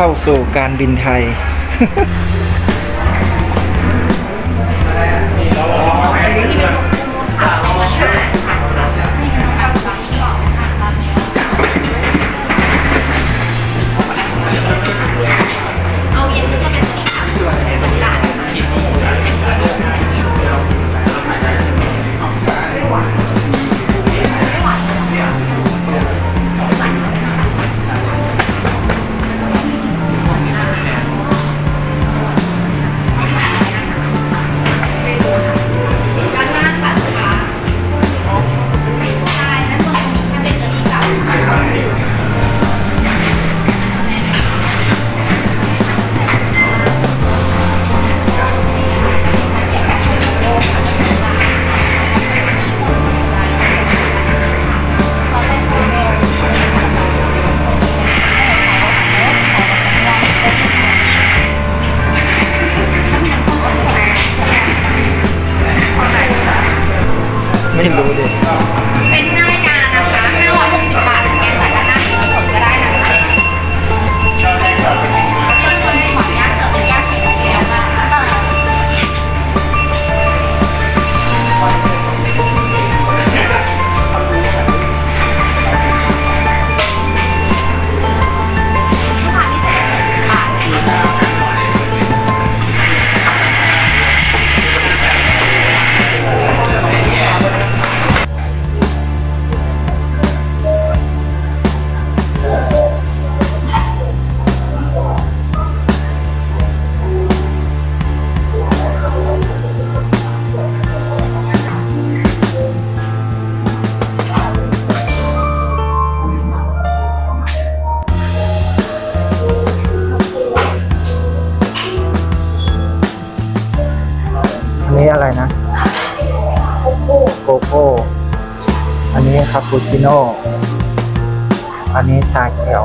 เข้าสู่การบินไทย โกโก้ อันนี้คาปูชิโน่ อันนี้ชาเขียว